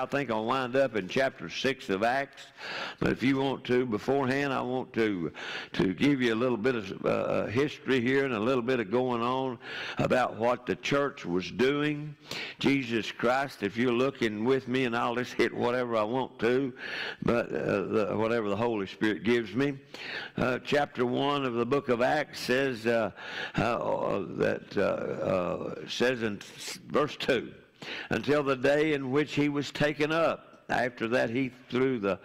I think I'll wind up in chapter six of Acts, but if you want to, beforehand, I want to to give you a little bit of uh, history here and a little bit of going on about what the church was doing. Jesus Christ, if you're looking with me, and I'll just hit whatever I want to, but uh, the, whatever the Holy Spirit gives me. Uh, chapter one of the book of Acts says uh, uh, that uh, says in verse two until the day in which he was taken up. After that, he through the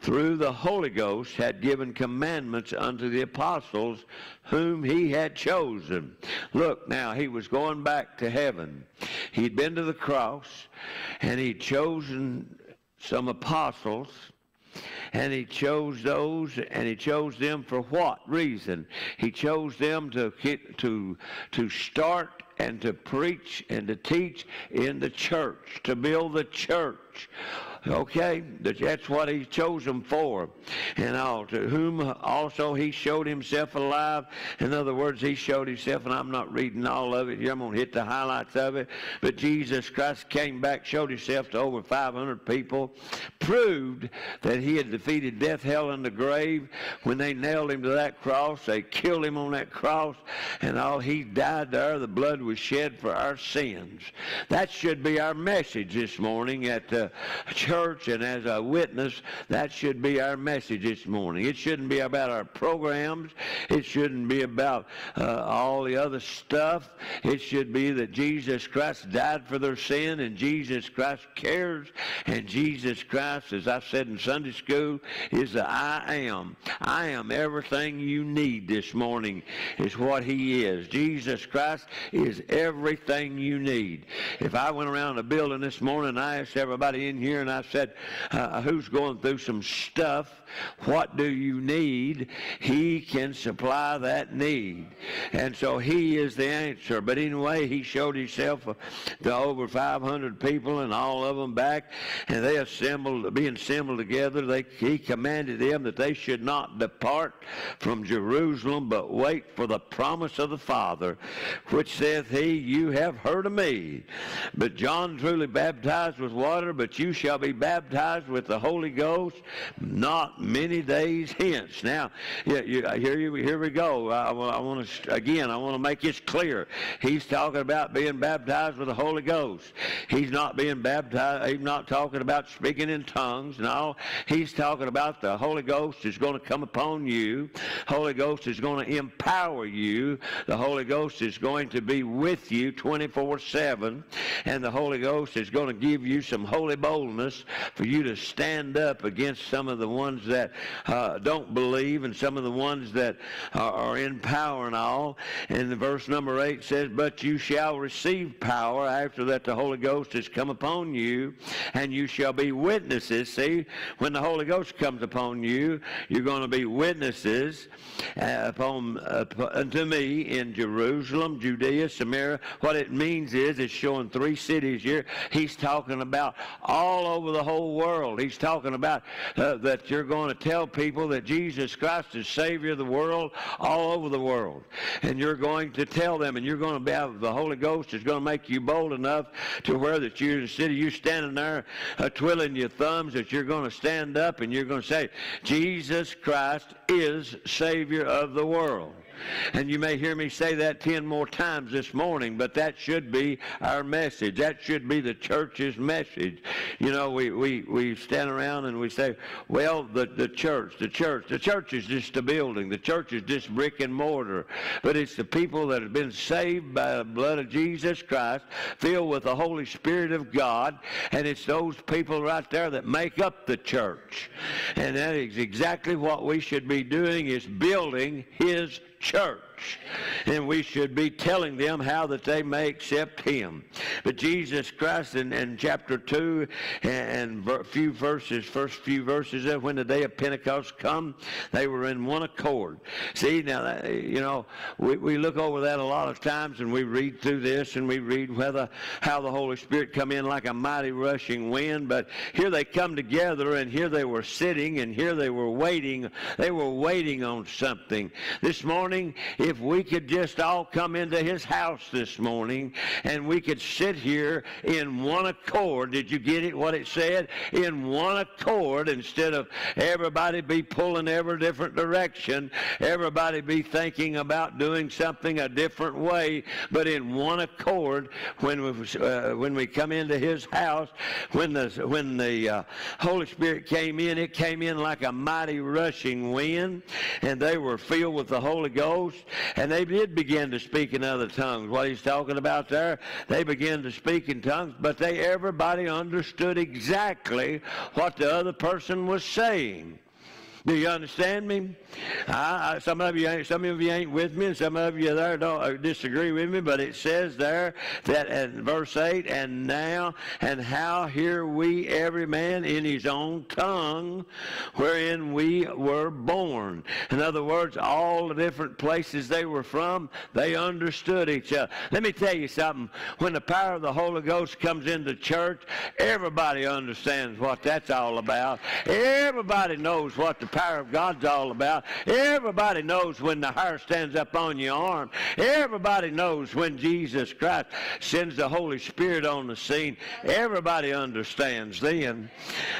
through the Holy Ghost had given commandments unto the apostles whom he had chosen. Look, now he was going back to heaven. He'd been to the cross, and he'd chosen some apostles and he chose those and he chose them for what reason he chose them to to to start and to preach and to teach in the church, to build the church. Okay, that's what he chose them for. And all to whom also he showed himself alive. In other words, he showed himself, and I'm not reading all of it here. I'm to hit the highlights of it. But Jesus Christ came back, showed himself to over 500 people, proved that he had defeated death, hell, and the grave. When they nailed him to that cross, they killed him on that cross, and all he died there. The blood was shed for our sins. That should be our message this morning at the church church and as a witness, that should be our message this morning. It shouldn't be about our programs. It shouldn't be about uh, all the other stuff. It should be that Jesus Christ died for their sin and Jesus Christ cares and Jesus Christ, as I said in Sunday school, is the I am. I am everything you need this morning is what he is. Jesus Christ is everything you need. If I went around the building this morning and I asked everybody in here and I said, uh, who's going through some stuff, what do you need? He can supply that need. And so he is the answer. But anyway, he showed himself to over 500 people and all of them back, and they assembled, being assembled together, they, he commanded them that they should not depart from Jerusalem, but wait for the promise of the Father, which saith he, You have heard of me. But John truly baptized with water, but you shall be baptized with the Holy Ghost not many days hence. Now, here, here we go. I, I want to, again, I want to make this clear. He's talking about being baptized with the Holy Ghost. He's not being baptized, he's not talking about speaking in tongues. No, he's talking about the Holy Ghost is going to come upon you. Holy Ghost is going to empower you. The Holy Ghost is going to be with you 24 7. And the Holy Ghost is going to give you some holy boldness for you to stand up against some of the ones that uh, don't believe and some of the ones that are, are in power and all. And the verse number 8 says, But you shall receive power after that the Holy Ghost has come upon you, and you shall be witnesses. See, when the Holy Ghost comes upon you, you're going to be witnesses uh, upon uh, unto me in Jerusalem, Judea, Samaria. What it means is it's showing three cities here. He's talking about all over the whole world. He's talking about uh, that you're going to tell people that Jesus Christ is Savior of the world all over the world. And you're going to tell them, and you're going to be have the Holy Ghost is going to make you bold enough to where that you instead of you standing there uh, twiddling your thumbs, that you're going to stand up and you're going to say, Jesus Christ is Savior of the world. And you may hear me say that 10 more times this morning, but that should be our message. That should be the church's message. You know, we, we, we stand around and we say, well, the, the church, the church, the church is just a building. The church is just brick and mortar. But it's the people that have been saved by the blood of Jesus Christ, filled with the Holy Spirit of God, and it's those people right there that make up the church. And that is exactly what we should be doing is building his church church. And we should be telling them how that they may accept him. But Jesus Christ in, in chapter 2 and, a few verses, first few verses of when the day of Pentecost come, they were in one accord. See, now, you know, we, we look over that a lot of times and we read through this and we read whether how the Holy Spirit come in like a mighty rushing wind. But here they come together and here they were sitting and here they were waiting. They were waiting on something. This morning, if we could just all come into his house this morning and we could sit here in one accord. Did you get it, what it said? In one accord instead of everybody be pulling every different direction, everybody be thinking about doing something a different way, but in one accord when we, uh, when we come into his house, when the, when the uh, Holy Spirit came in, it came in like a mighty rushing wind, and they were filled with the Holy Ghost, and they did begin to speak in other tongues. What he's talking about there, they began to speak in tongues, but they everybody understood exactly what the other person was saying. Do you understand me? I, I, some of you ain't, some of you ain't with me, and some of you there don't uh, disagree with me. But it says there that in verse eight, and now and how hear we every man in his own tongue, wherein we were born. In other words, all the different places they were from, they understood each other. Let me tell you something. When the power of the Holy Ghost comes into church, everybody understands what that's all about. Everybody knows what the power of God's all about. Everybody knows when the hair stands up on your arm. Everybody knows when Jesus Christ sends the Holy Spirit on the scene. Everybody understands then.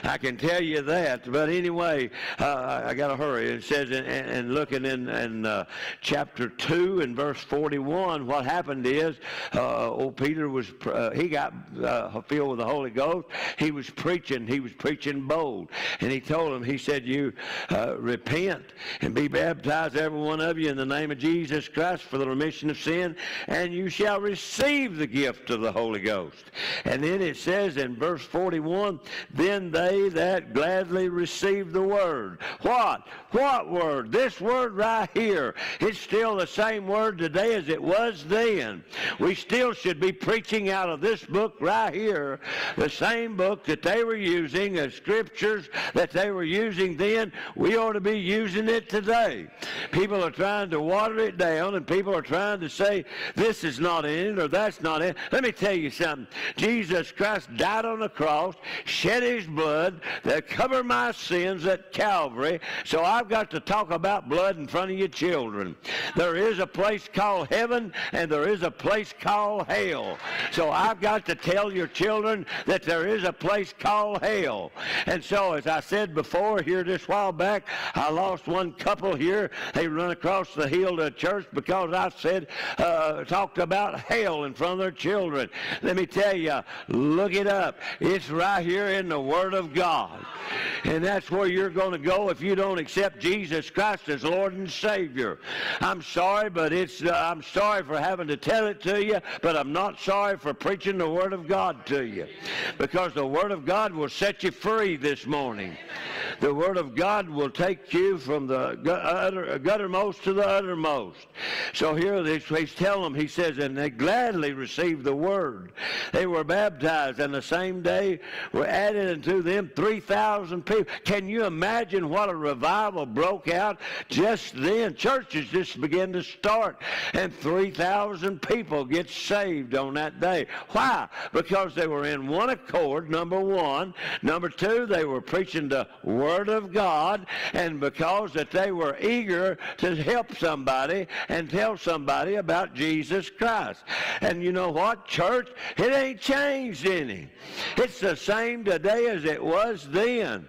I can tell you that. But anyway, uh, I got to hurry. It says, and looking in, in uh, chapter 2 and verse 41, what happened is, uh, old Peter was, uh, he got uh, filled with the Holy Ghost. He was preaching. He was preaching bold. And he told him, he said, you, uh, repent and be baptized, every one of you, in the name of Jesus Christ for the remission of sin, and you shall receive the gift of the Holy Ghost. And then it says in verse 41, then they that gladly receive the word. What? What word? This word right here. It's still the same word today as it was then. We still should be preaching out of this book right here, the same book that they were using, the scriptures that they were using then. We ought to be using it today. People are trying to water it down, and people are trying to say this is not in it or that's not in it. Let me tell you something. Jesus Christ died on the cross, shed his blood that covered my sins at Calvary. So I've got to talk about blood in front of your children. There is a place called heaven, and there is a place called hell. So I've got to tell your children that there is a place called hell. And so, as I said before here this while back. I lost one couple here. They run across the hill to church because I said, uh, talked about hell in front of their children. Let me tell you, look it up. It's right here in the Word of God. And that's where you're going to go if you don't accept Jesus Christ as Lord and Savior. I'm sorry, but it's, uh, I'm sorry for having to tell it to you, but I'm not sorry for preaching the Word of God to you. Because the Word of God will set you free this morning. The Word of God will take you from the uh, utter, uh, guttermost to the uttermost. So here he's telling them, he says, and they gladly received the Word. They were baptized, and the same day were added unto them 3,000 people. Can you imagine what a revival broke out just then? Churches just began to start, and 3,000 people get saved on that day. Why? Because they were in one accord, number one. Number two, they were preaching the Word of God, and because that they were eager to help somebody and tell somebody about Jesus Christ. And you know what, church? It ain't changed any. It's the same today as it was then.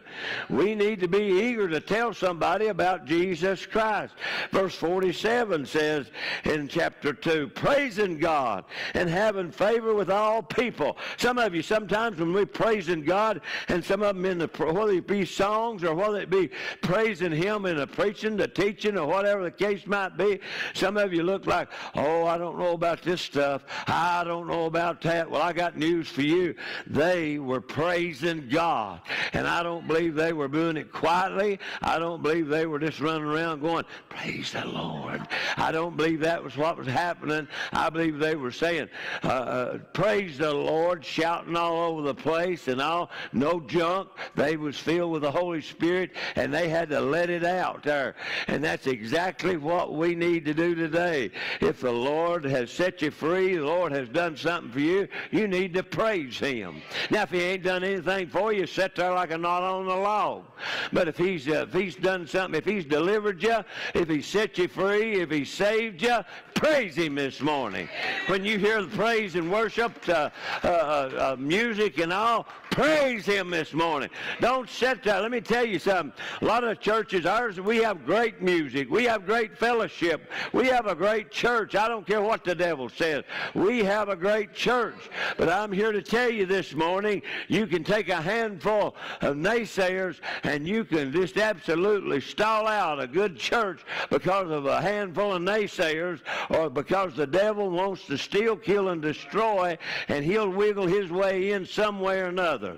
We need to be eager to tell somebody about Jesus Christ. Verse 47 says in chapter 2, praising God and having favor with all people. Some of you, sometimes when we're praising God, and some of them in the, whether it be songs or whether it be praising Him in the preaching, the teaching, or whatever the case might be, some of you look like, oh, I don't know about this stuff. I don't know about that. Well, I got news for you. They were praising God. And I don't believe they were doing it quietly. I don't believe they were just running around going, Praise the Lord. I don't believe that was what was happening. I believe they were saying, uh, uh, Praise the Lord, shouting all over the place and all, no junk. They was filled with the Holy Holy Spirit and they had to let it out there. And that's exactly what we need to do today. If the Lord has set you free, the Lord has done something for you, you need to praise Him. Now, if He ain't done anything for you, sit there like a knot on the log. But if He's uh, if He's done something, if He's delivered you, if He set you free, if He saved you, praise Him this morning. When you hear the praise and worship, uh, uh, uh, music and all, praise Him this morning. Don't sit there. Let me tell you something. A lot of churches, ours, we have great music. We have great fellowship. We have a great church. I don't care what the devil says. We have a great church. But I'm here to tell you this morning, you can take a handful of naysayers and you can just absolutely stall out a good church because of a handful of naysayers or because the devil wants to steal, kill, and destroy, and he'll wiggle his way in some way or another.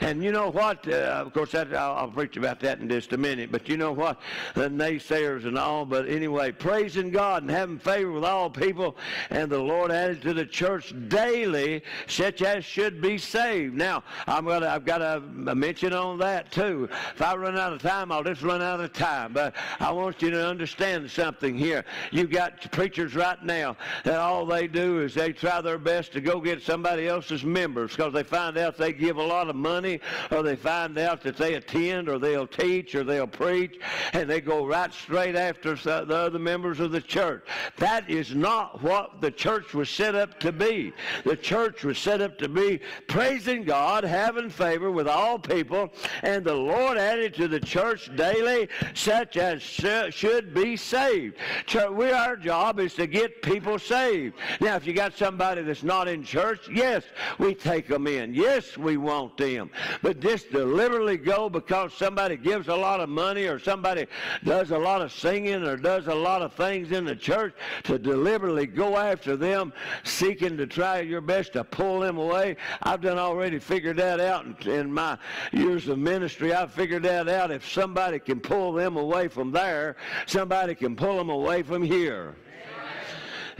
And you know what? Uh, of course, that, I'll, I'll, preach about that in just a minute. But you know what? The naysayers and all. But anyway, praising God and having favor with all people, and the Lord added to the church daily such as should be saved. Now, I'm gonna, I've got a, a mention on that too. If I run out of time, I'll just run out of time. But I want you to understand something here. You've got preachers right now that all they do is they try their best to go get somebody else's members because they find out they give a lot of money or they find out that they attend or they'll teach or they'll preach and they go right straight after uh, the other members of the church. That is not what the church was set up to be. The church was set up to be praising God, having favor with all people, and the Lord added to the church daily such as should be saved. Church, we, our job is to get people saved. Now, if you got somebody that's not in church, yes, we take them in. Yes, we want them. But just deliberately go because somebody gives a lot of money or somebody does a lot of singing or does a lot of things in the church to deliberately go after them, seeking to try your best to pull them away. I've done already figured that out in, my years of ministry. I've figured that out. If somebody can pull them away from there, somebody can pull them away from here.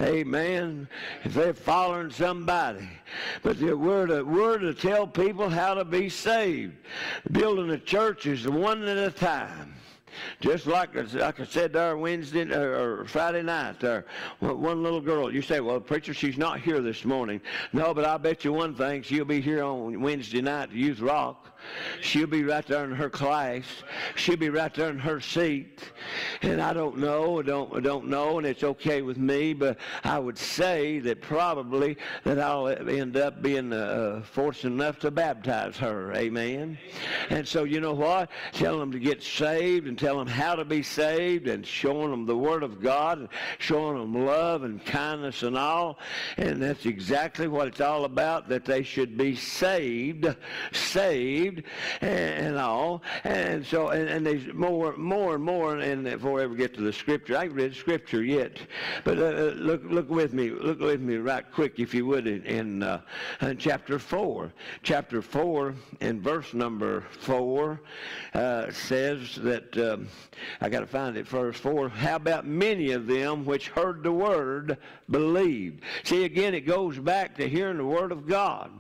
Amen. If they're following somebody. But we're to, we're to tell people how to be saved. Building a church is one at a time. Just like, like I said there Wednesday uh, or Friday night there, one little girl, you say, well, preacher, she's not here this morning. No, but I bet you one thing, she'll be here on Wednesday night to use Rock. She'll be right there in her class. She'll be right there in her seat. And I don't know, I don't don't know, and it's okay with me, but I would say that probably that I'll end up being uh, fortunate enough to baptize her. Amen. And so you know what? Tell them to get saved and tell them how to be saved and showing them the Word of God and showing them love and kindness and all. And that's exactly what it's all about. That they should be saved, saved saved and, all. And so, and, and there's more, more and more, and before I ever get to the scripture, I haven't read scripture yet, but uh, uh, look, look with me, look with me right quick, if you would, in, in, uh, in chapter 4. Chapter 4, in verse number 4, uh, says that, um, I got to find it, verse 4, how about many of them which heard the word believed? See, again, it goes back to hearing the word of God.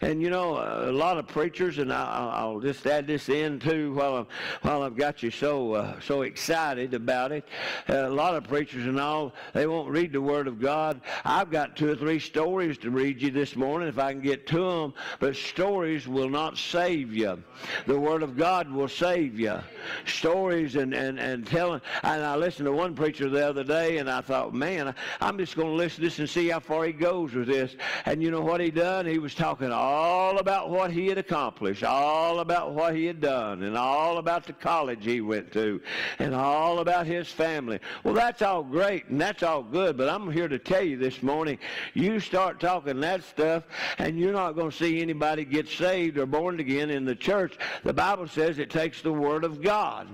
And, you know, a lot of preachers, and I, I'll just add this in too while I'm, while I've got you so uh, so excited about it. Uh, a lot of preachers and all they won't read the Word of God. I've got two or three stories to read you this morning if I can get to them. But stories will not save you. The Word of God will save you. Stories and and and telling. And I listened to one preacher the other day, and I thought, man, I'm just going to listen to this and see how far he goes with this. And you know what he done? He was talking all about what he had accomplished. All all about what he had done and all about the college he went to and all about his family. Well, that's all great and that's all good, but I'm here to tell you this morning, you start talking that stuff and you're not going to see anybody get saved or born again in the church. The Bible says it takes the word of God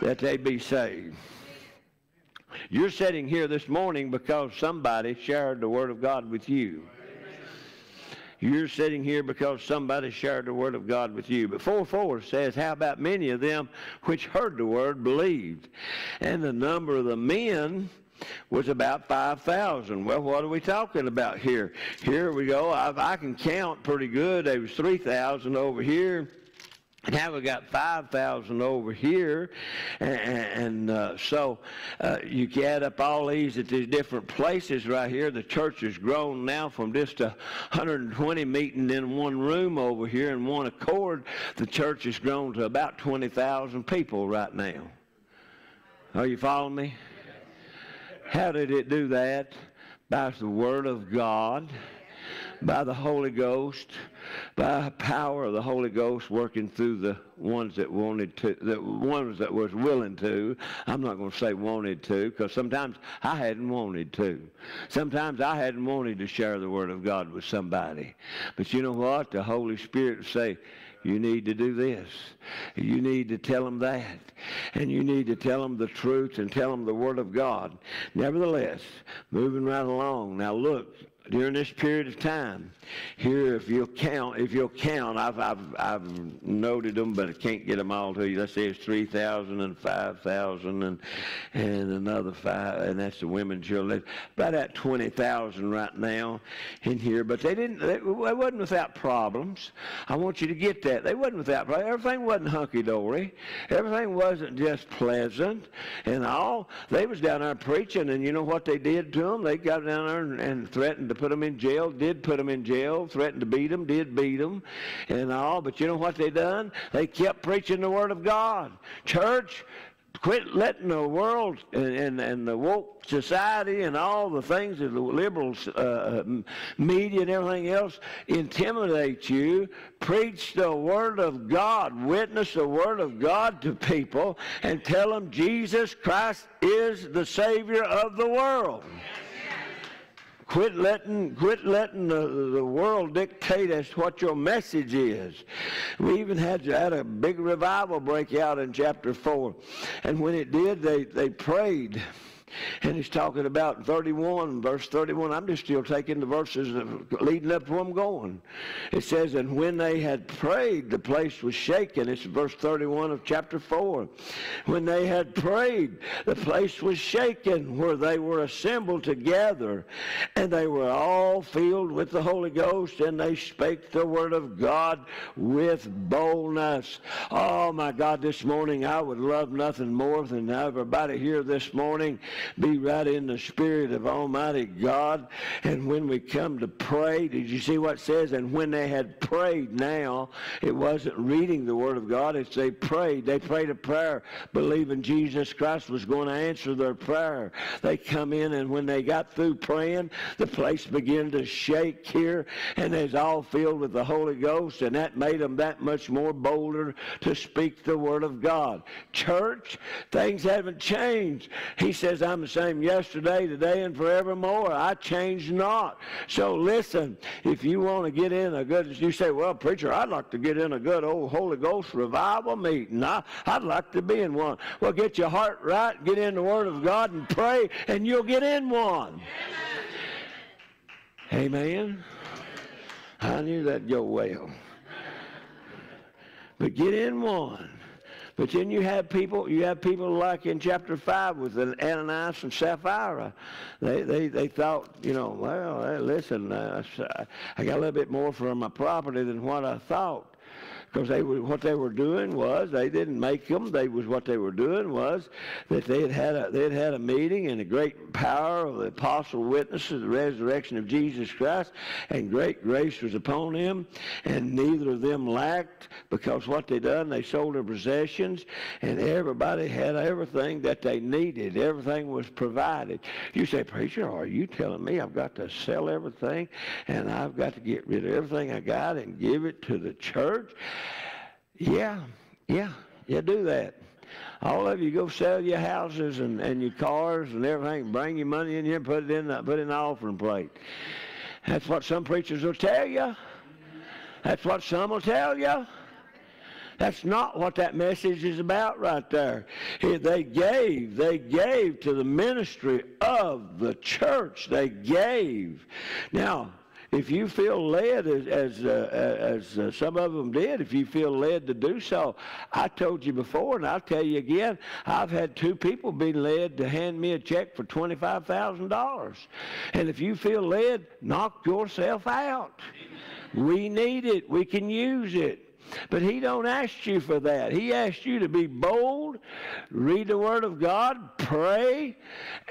that they be saved. You're sitting here this morning because somebody shared the word of God with you. You're sitting here because somebody shared the word of God with you. But 4 4 says, How about many of them which heard the word believed? And the number of the men was about 5,000. Well, what are we talking about here? Here we go. I, I can count pretty good. There was 3,000 over here now we got 5,000 over here, and, and uh, so uh, you can add up all these at these different places right here. The church has grown now from just a 120 meeting in one room over here in one accord. The church has grown to about 20,000 people right now. Are you following me? How did it do that? By the Word of God by the Holy Ghost, by power of the Holy Ghost working through the ones that wanted to, the ones that was willing to. I'm not going to say wanted to, because sometimes I hadn't wanted to. Sometimes I hadn't wanted to share the Word of God with somebody. But you know what? The Holy Spirit will say, you need to do this. You need to tell them that. And you need to tell them the truth and tell them the Word of God. Nevertheless, moving right along. Now look, during this period of time. Here, if you'll count, if you'll count, I've, I've, I've noted them, but I can't get them all to you. Let's say it's 3,000 and 5,000 and, and another five, and that's the women's children. About at 20,000 right now in here, but they didn't, they, they wasn't without problems. I want you to get that. They wasn't without problems. Everything wasn't hunky-dory. Everything wasn't just pleasant and all. They was down there preaching, and you know what they did to them? They got down there and, and threatened to put them in jail, did put them in jail, threatened to beat them, did beat them, and all. But you know what they done? They kept preaching the Word of God. Church, quit letting the world and, and, and, the woke society and all the things of the liberal uh, media and everything else intimidate you. Preach the Word of God. Witness the Word of God to people and tell them Jesus Christ is the Savior of the world. Quit letting, quit letting the, the world dictate as to what your message is. We even had, had a big revival break out in chapter 4. And when it did, they, they prayed. And he's talking about 31, verse 31. I'm just still taking the verses leading up to where I'm going. It says, And when they had prayed, the place was shaken. It's verse 31 of chapter 4. When they had prayed, the place was shaken where they were assembled together. And they were all filled with the Holy Ghost, and they spake the word of God with boldness. Oh, my God, this morning I would love nothing more than everybody here this morning be right in the spirit of Almighty God. And when we come to pray, did you see what it says? And when they had prayed now, it wasn't reading the Word of God, it's they prayed. They prayed a prayer believing Jesus Christ was going to answer their prayer. They come in and when they got through praying, the place began to shake here and they was all filled with the Holy Ghost and that made them that much more bolder to speak the Word of God. Church, things haven't changed. He says, I'm the same yesterday, today, and forevermore. I change not. So listen, if you want to get in a good, you say, well, preacher, I'd like to get in a good old Holy Ghost revival meeting. I, I'd like to be in one. Well, get your heart right, get in the Word of God and pray, and you'll get in one. Amen. Amen. I knew that'd go well. But get in one. But then you have people, you have people like in chapter 5 with Ananias and Sapphira. They, they, they thought, you know, well, listen, uh, I got a little bit more for my property than what I thought because they were, what they were doing was they didn't make them. They was what they were doing was that they had had a, they had had a meeting and the great power of the apostle witnesses the resurrection of Jesus Christ, and great grace was upon them, and neither of them lacked because what they done they sold their possessions, and everybody had everything that they needed. Everything was provided. You say, preacher, are you telling me I've got to sell everything and I've got to get rid of everything I got and give it to the church? Yeah, yeah, yeah, do that. All of you go sell your houses and, and your cars and everything. Bring your money in here and put it in the, put it in the offering plate. That's what some preachers will tell you. That's what some will tell you. That's not what that message is about right there. They gave, they gave to the ministry of the church. They gave. Now, if you feel led, as, as, uh, as uh, some of them did, if you feel led to do so, I told you before, and I'll tell you again, I've had two people be led to hand me a check for $25,000. And if you feel led, knock yourself out. We need it. We can use it. But he don't ask you for that. He asks you to be bold, read the Word of God, pray,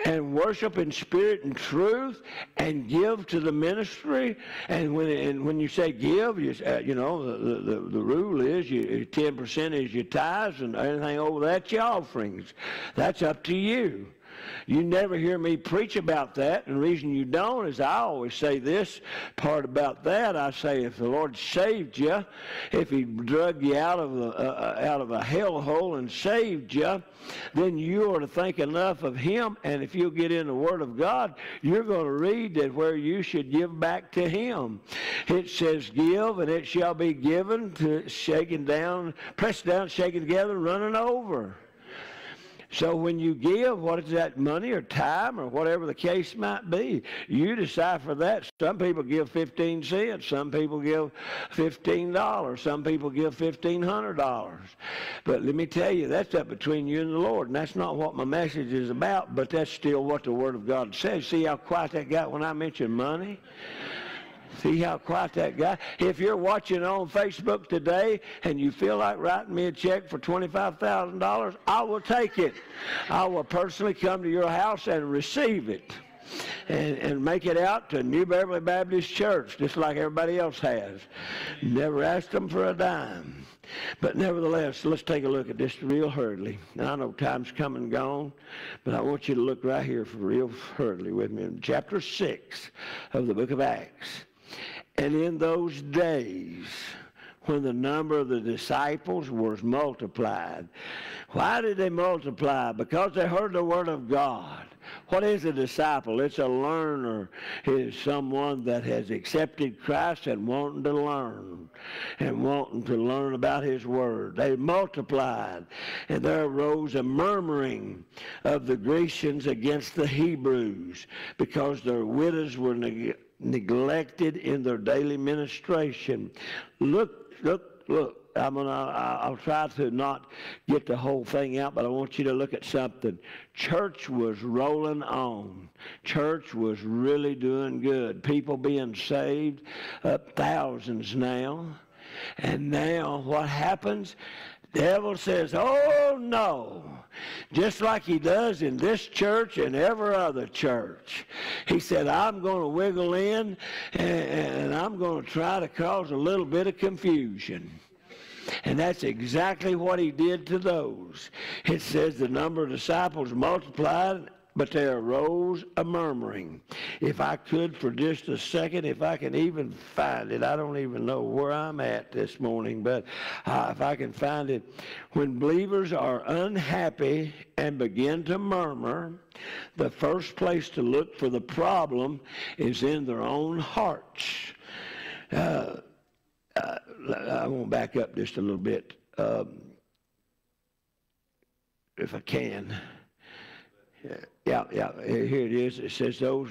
and worship in spirit and truth, and give to the ministry. And when and when you say give, you, uh, you know the, the, the rule is you ten percent is your tithes, and anything over that's your offerings. That's up to you. You never hear me preach about that, and the reason you don't is I always say this part about that. I say if the Lord saved you, if He drug you out of a, uh, out of a hellhole and saved you, then you ought to think enough of Him. And if you'll get in the Word of God, you're going to read that where you should give back to Him. It says, "Give, and it shall be given to shaking down, pressed down, shaken together, running over." So when you give, what is that money or time or whatever the case might be? You decipher that. Some people give 15 cents. Some people give $15. Some people give $1,500. But let me tell you, that's up between you and the Lord. And that's not what my message is about, but that's still what the Word of God says. See how quiet that got when I mentioned money? See how quiet that guy. If you're watching on Facebook today and you feel like writing me a check for $25,000, I will take it. I will personally come to your house and receive it. And, and, make it out to New Beverly Baptist Church, just like everybody else has. Never asked them for a dime. But nevertheless, let's take a look at this real hurriedly. Now, I know time's come and gone, but I want you to look right here for real hurriedly with me in chapter 6 of the book of Acts. And in those days, when the number of the disciples was multiplied. Why did they multiply? Because they heard the word of God. What is a disciple? It's a learner. It's someone that has accepted Christ and wanting to learn and wanting to learn about his word. They multiplied, and there arose a murmuring of the Grecians against the Hebrews because their widows were neg- neglected in their daily ministration. Look, look, look. I'm gonna. I'll try to not get the whole thing out, but I want you to look at something. Church was rolling on. Church was really doing good. People being saved, up thousands now. And now what happens? Devil says, oh no, just like he does in this church and every other church. He said, I'm going to wiggle in and, I'm going to try to cause a little bit of confusion. And that's exactly what he did to those. It says the number of disciples multiplied but there arose a murmuring. If I could for just a second, if I can even find it, I don't even know where I'm at this morning, but uh, if I can find it, when believers are unhappy and begin to murmur, the first place to look for the problem is in their own hearts. Uh, uh, I want to back up just a little bit, um, if I can. Yeah. Yeah, yeah. Here it is. It says those,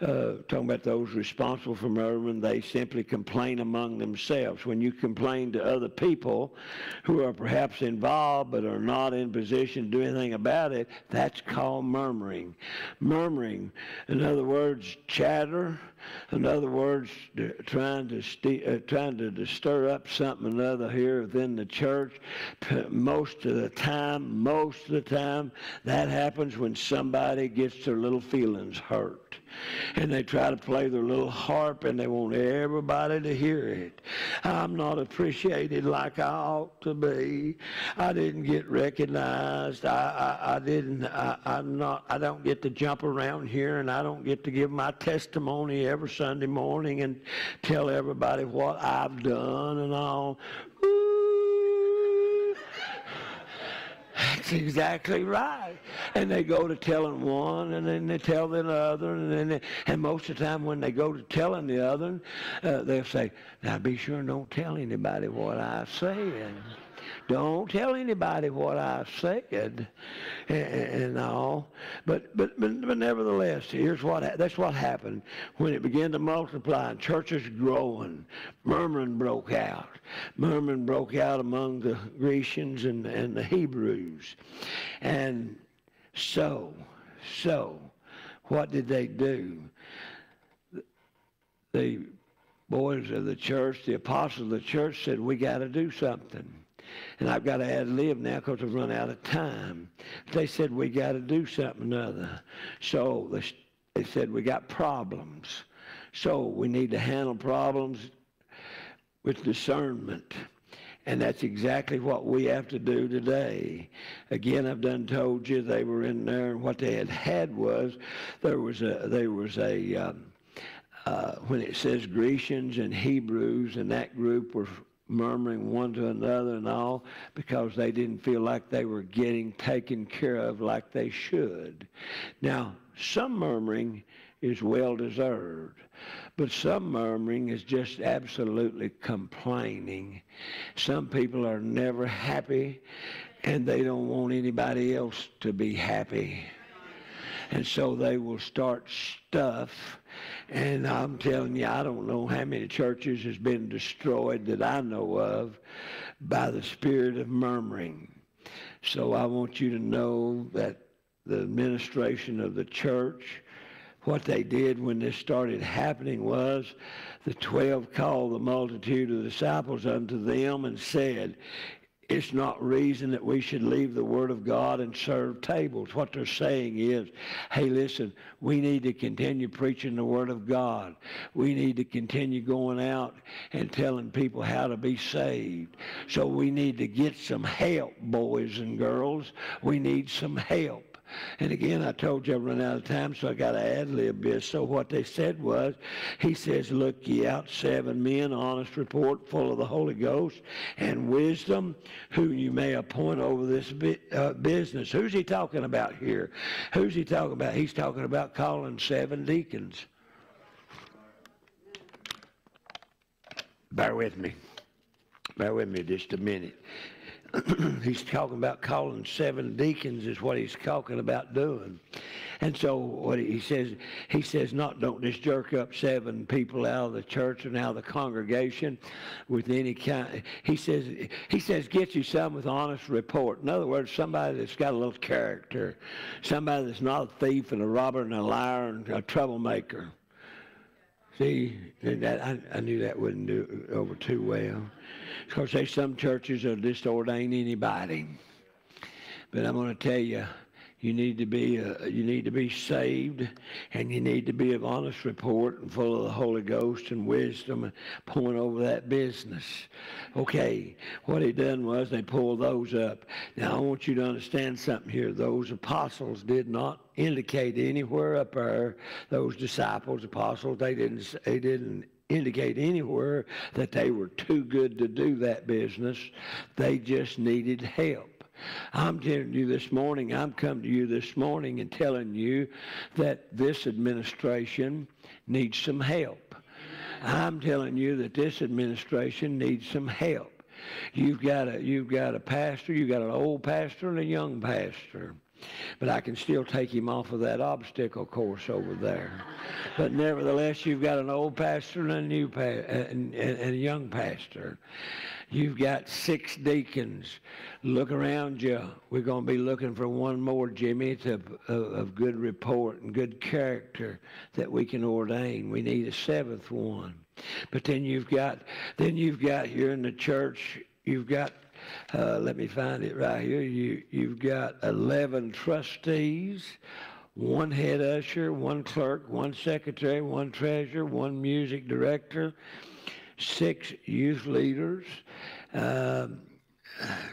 uh, talking about those responsible for murdering, they simply complain among themselves. When you complain to other people who are perhaps involved but are not in position to do anything about it, that's called murmuring. Murmuring, in other words, chatter. In other words, trying to uh, trying to stir up something or other here within the church. Most of the time, most of the time, that happens when somebody gets their little feelings hurt. And they try to play their little harp and they want everybody to hear it. I'm not appreciated like I ought to be. I didn't get recognized. I, I, I didn't, I, I'm not, I don't get to jump around here and I don't get to give my testimony every Sunday morning and tell everybody what I've done and all. That's exactly right. And they go to telling one, and then they tell the other, and then they, and most of the time when they go to telling the other, uh, they'll say, "Now be sure and don't tell anybody what I said." Don't tell anybody what I said and, and all. But, but, but, but nevertheless, here's what, that's what happened. When it began to multiply and churches growing, murmuring broke out. Murmuring broke out among the Grecians and, and the Hebrews. And so, so, what did they do? The boys of the church, the apostles of the church said, we got to do something. And I've got to add live now because I've run out of time. They said, we got to do something other. So they said, we got problems. So we need to handle problems with discernment. And that's exactly what we have to do today. Again, I've done told you they were in there, and what they had had was there was a there was a um, uh, when it says Grecians and Hebrews, and that group were murmuring one to another and all because they didn't feel like they were getting taken care of like they should. Now, some murmuring is well deserved. But some murmuring is just absolutely complaining. Some people are never happy and they don't want anybody else to be happy. And so they will start stuff. And I'm telling you, I don't know how many churches has been destroyed that I know of by the spirit of murmuring. So I want you to know that the administration of the church what they did when this started happening was the twelve called the multitude of disciples unto them and said, it's not reason that we should leave the Word of God and serve tables. What they're saying is, hey, listen, we need to continue preaching the Word of God. We need to continue going out and telling people how to be saved. So we need to get some help, boys and girls. We need some help. And again, I told you I run out of time, so I got to add lib bit. So what they said was, he says, look ye out seven men, honest report, full of the Holy Ghost and wisdom, who you may appoint over this uh, business. Who's he talking about here? Who's he talking about? He's talking about calling seven deacons. Bear with me. Bear with me just a minute. he's talking about calling seven deacons is what he's talking about doing. And so what he says, he says, not don't just jerk up seven people out of the church and out of the congregation with any kind. He says, he says, get you some with honest report. In other words, somebody that's got a little character, somebody that's not a thief and a robber and a liar and a troublemaker. See, that, I, I knew that wouldn't do over too well. Because there's some churches that just ordain anybody. But I'm going to tell you, you need to be uh, you need to be saved, and you need to be of honest report and full of the Holy Ghost and wisdom and pulling over that business. Okay, what he done was they pulled those up. Now I want you to understand something here. Those apostles did not indicate anywhere up there. Those disciples, apostles, they didn't they didn't indicate anywhere that they were too good to do that business. They just needed help. I'm telling you this morning, I'm coming to you this morning and telling you that this administration needs some help. I'm telling you that this administration needs some help. You've got a you've got a pastor, you've got an old pastor and a young pastor. But I can still take him off of that obstacle course over there. But nevertheless, you've got an old pastor and a new pa- and, and, and a young pastor. You've got six deacons. Look around you. We're going to be looking for one more, Jimmy, to, of, of good report and good character that we can ordain. We need a seventh one. But then you've got, then you've got here in the church, you've got uh, let me find it right here. You, you've got 11 trustees, one head usher, one clerk, one secretary, one treasurer, one music director, six youth leaders, uh,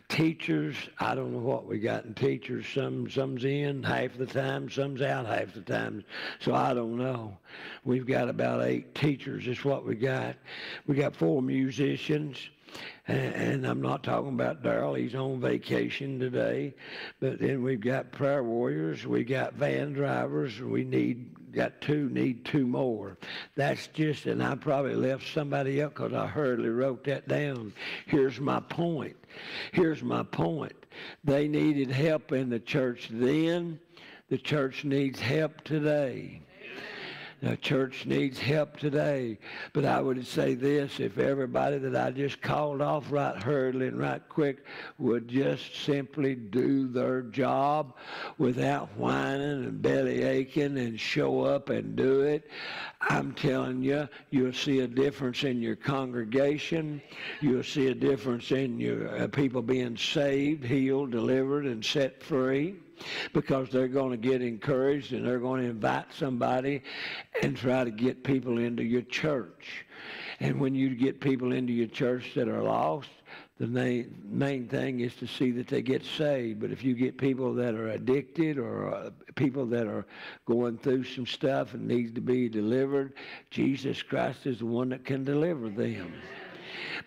teachers. I don't know what we got in teachers. Some some's in half the time, some's out half the time. So I don't know. We've got about eight teachers. Is what we got. We got four musicians. And, I'm not talking about Darrell. He's on vacation today. But then we've got prayer warriors. We got van drivers. We need got two, need two more. That's just, and I probably left somebody else because I hurriedly wrote that down. Here's my point. Here's my point. They needed help in the church then. The church needs help today. The church needs help today. But I would say this, if everybody that I just called off right hurriedly and right quick would just simply do their job without whining and belly aching and show up and do it, I'm telling you, you'll see a difference in your congregation. You'll see a difference in your uh, people being saved, healed, delivered, and set free because they're going to get encouraged and they're going to invite somebody and try to get people into your church. And when you get people into your church that are lost, the main, main thing is to see that they get saved. But if you get people that are addicted or uh, people that are going through some stuff and needs to be delivered, Jesus Christ is the one that can deliver them.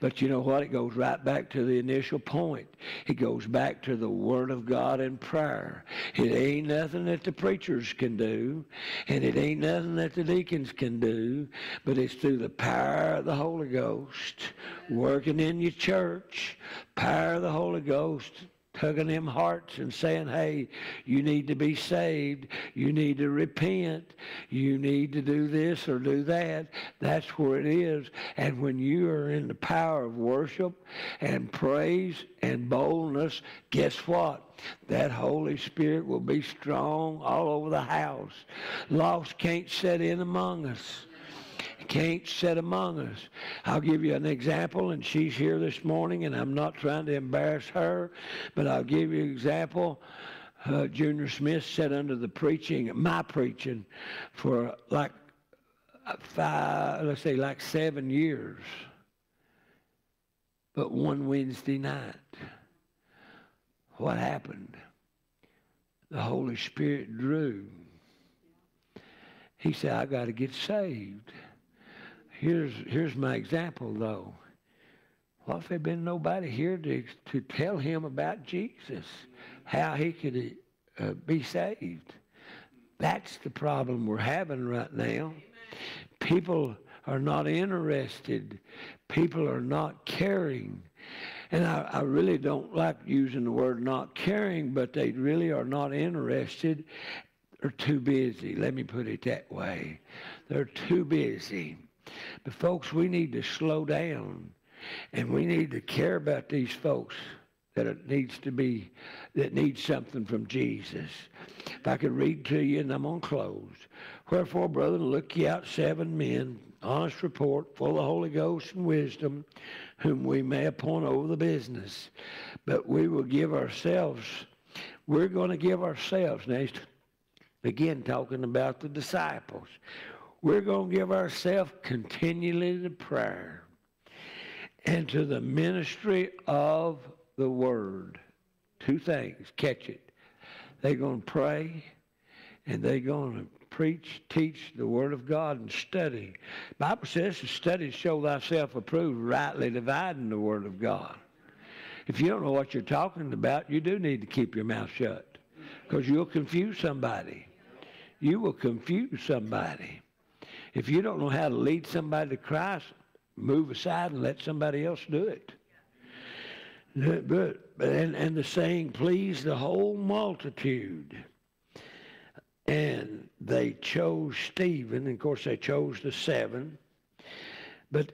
But you know what? It goes right back to the initial point. It goes back to the Word of God and prayer. It ain't nothing that the preachers can do, and it ain't nothing that the deacons can do, but it's through the power of the Holy Ghost working in your church, power of the Holy Ghost tugging them hearts and saying, hey, you need to be saved. You need to repent. You need to do this or do that. That's where it is. And when you are in the power of worship and praise and boldness, guess what? That Holy Spirit will be strong all over the house. Lost can't set in among us can't sit among us. I'll give you an example, and she's here this morning, and I'm not trying to embarrass her, but I'll give you an example. Uh, Junior Smith sat under the preaching, my preaching, for like five, let's say like seven years. But one Wednesday night, what happened? The Holy Spirit drew. He said, I got to get saved. Here's, here's my example, though. What if there been nobody here to, to tell him about Jesus, how he could uh, be saved? That's the problem we're having right now. People are not interested. People are not caring. And I, I, really don't like using the word not caring, but they really are not interested. They're too busy. Let me put it that way. They're too busy. Folks, we need to slow down and we need to care about these folks that it needs to be, that needs something from Jesus. If I could read to you, and I'm on close. Wherefore, brethren, look ye out seven men, honest report, full of Holy Ghost and wisdom, whom we may appoint over the business. But we will give ourselves, we're going to give ourselves, next, again talking about the disciples we're going to give ourselves continually to prayer and to the ministry of the word. Two things, catch it. They're going to pray and they're going to preach, teach the word of God and study. Bible says to study show thyself approved, rightly dividing the word of God. If you don't know what you're talking about, you do need to keep your mouth shut because you'll confuse somebody. You will confuse somebody. If you don't know how to lead somebody to Christ, move aside and let somebody else do it. But, and, and the saying pleased the whole multitude. And they chose Stephen. And of course, they chose the seven. But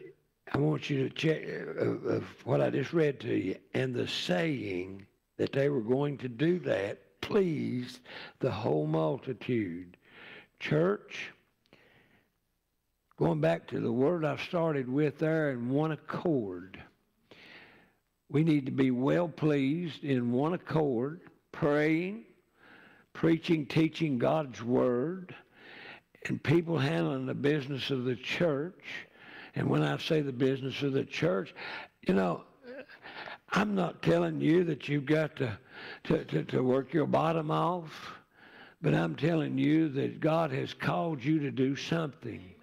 I want you to check uh, uh, what I just read to you. And the saying that they were going to do that pleased the whole multitude. Church, Going back to the word I started with there in one accord. We need to be well pleased in one accord, praying, preaching, teaching God's word, and people handling the business of the church. And when I say the business of the church, you know, I'm not telling you that you've got to, to, to, to work your bottom off, but I'm telling you that God has called you to do something.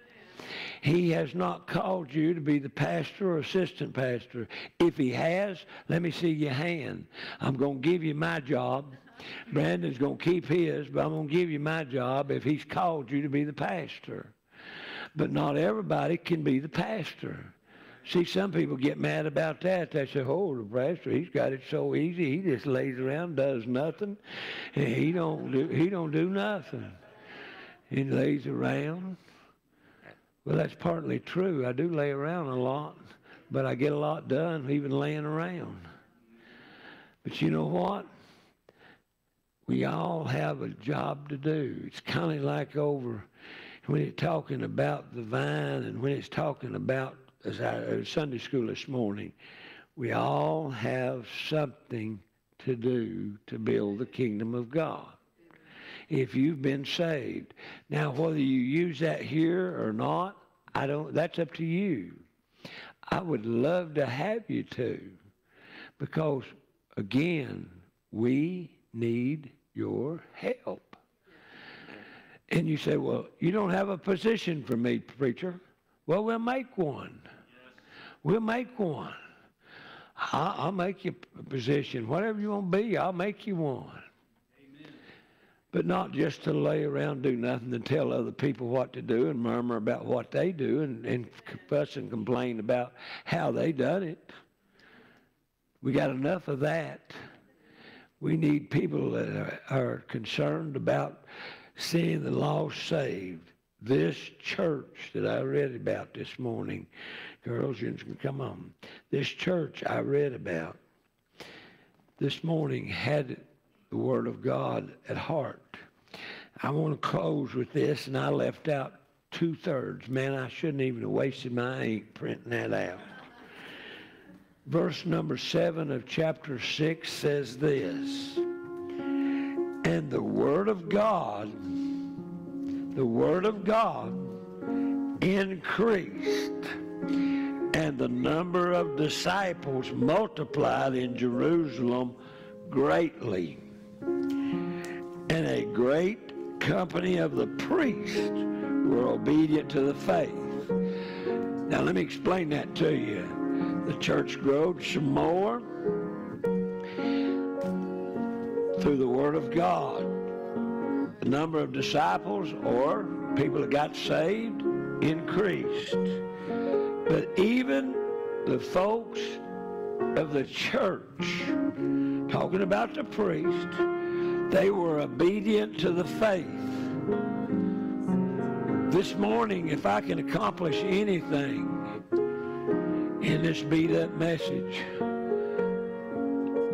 He has not called you to be the pastor or assistant pastor. If he has, let me see your hand. I'm going to give you my job. Brandon's going to keep his, but I'm going to give you my job if he's called you to be the pastor. But not everybody can be the pastor. See, some people get mad about that. They say, "Oh, the pastor, he's got it so easy. He just lays around, does nothing, he don't do he don't do nothing. He lays around." Well, that's partly true. I do lay around a lot, but I get a lot done even laying around. But you know what? We all have a job to do. It's kind of like over when it's talking about the vine and when it's talking about as I was Sunday school this morning, we all have something to do to build the kingdom of God. If you've been saved. Now whether you use that here or not, I don't that's up to you. I would love to have you to because again, we need your help. And you say, well, you don't have a position for me, preacher. Well, we'll make one. We'll make one. I'll make you a position. Whatever you want to be, I'll make you one. But not just to lay around, do nothing, and tell other people what to do and murmur about what they do and, and fuss and complain about how they done it. We got enough of that. We need people that are, are concerned about seeing the lost saved. This church that I read about this morning Girls, you can come on. This church I read about this morning had the Word of God at heart. I want to close with this, and I left out two thirds. Man, I shouldn't even have wasted my ink printing that out. Verse number seven of chapter six says this And the Word of God, the Word of God increased and the number of disciples multiplied in Jerusalem greatly. And a great company of the priests were obedient to the faith. Now let me explain that to you. The church grew some more through the Word of God. The number of disciples or people that got saved increased. But even the folks of the church, talking about the priest, they were obedient to the faith. This morning, if I can accomplish anything in this beat up message,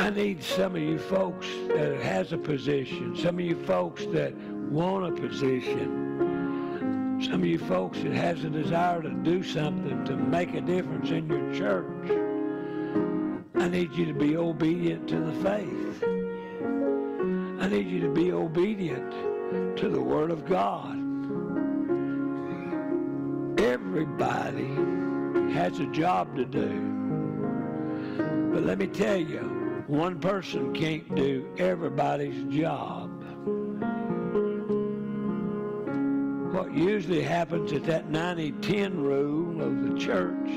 I need some of you folks that has a position, some of you folks that want a position, some of you folks that has a desire to do something to make a difference in your church, I need you to be obedient to the faith. I need you to be obedient to the Word of God. Everybody has a job to do. But let me tell you, one person can't do everybody's job. what usually happens at that 90-10 rule of the church,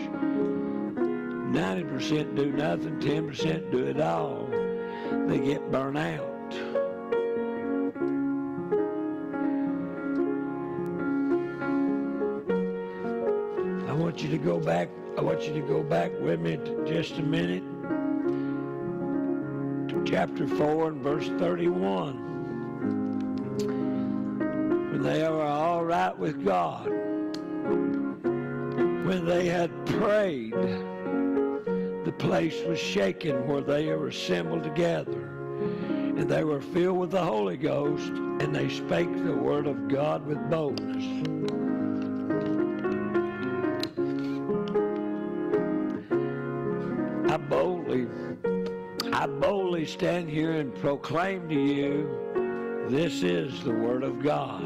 90% do nothing, 10% do it all. They get burnt out. You to go back. I want you to go back with me just a minute to chapter 4 and verse 31 When they were all right with God. When they had prayed, the place was shaken where they were assembled together. And they were filled with the Holy Ghost, and they spake the word of God with boldness. I boldly stand here and proclaim to you, this is the word of God.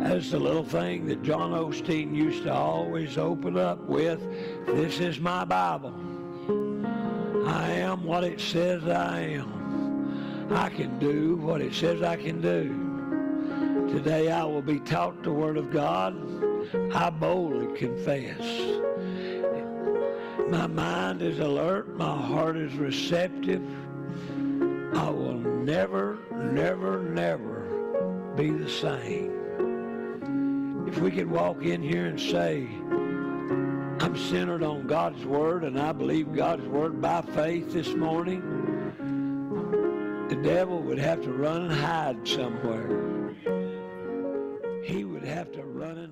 That's the little thing that John Osteen used to always open up with. This is my Bible. I am what it says I am. I can do what it says I can do. Today I will be taught the Word of God. I boldly confess. My mind is alert. My heart is receptive. I will never, never, never be the same. If we could walk in here and say, I'm centered on God's Word and I believe God's Word by faith this morning, the devil would have to run and hide somewhere. he would have to run and.